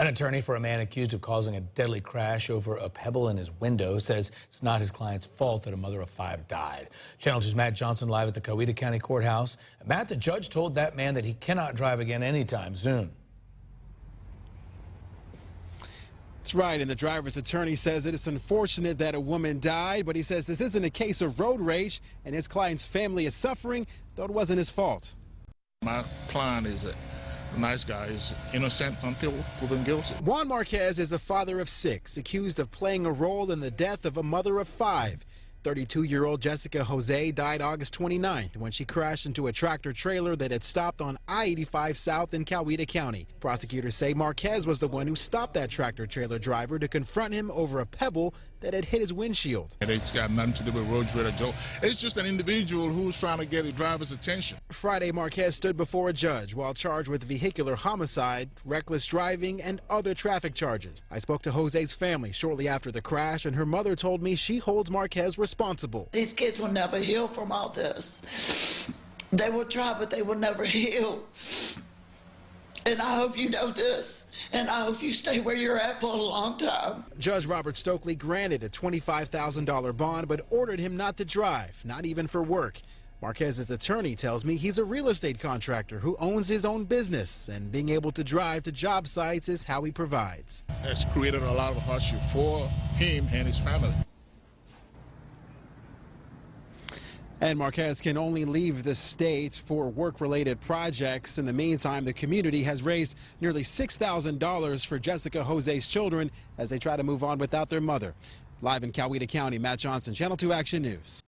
An attorney for a man accused of causing a deadly crash over a pebble in his window says it's not his client's fault that a mother of five died. Channel 2's Matt Johnson live at the Coweta County Courthouse. Matt, the judge told that man that he cannot drive again anytime soon. That's right, and the driver's attorney says it is unfortunate that a woman died, but he says this isn't a case of road rage, and his client's family is suffering, though it wasn't his fault. My client is a nice guy, is innocent until proven guilty. Juan Marquez is a father of six, accused of playing a role in the death of a mother of five. 32-year-old Jessica Jose died August 29th when she crashed into a tractor trailer that had stopped on I-85 South in Coweta County. Prosecutors say Marquez was the one who stopped that tractor trailer driver to confront him over a pebble that had hit his windshield. And it's got nothing to do with road rage Joe. It's just an individual who's trying to get a driver's attention. Friday, Marquez stood before a judge while charged with vehicular homicide, reckless driving, and other traffic charges. I spoke to Jose's family shortly after the crash, and her mother told me she holds Marquez responsible. These kids will never heal from all this. They will try, but they will never heal. And I hope you know this, and I hope you stay where you're at for a long time. Judge Robert Stokely granted a $25,000 bond, but ordered him not to drive, not even for work. Marquez's attorney tells me he's a real estate contractor who owns his own business, and being able to drive to job sites is how he provides. It's created a lot of hardship for him and his family. And Marquez can only leave the state for work-related projects. In the meantime, the community has raised nearly $6,000 for Jessica Jose's children as they try to move on without their mother. Live in Coweta County, Matt Johnson, Channel 2 Action News.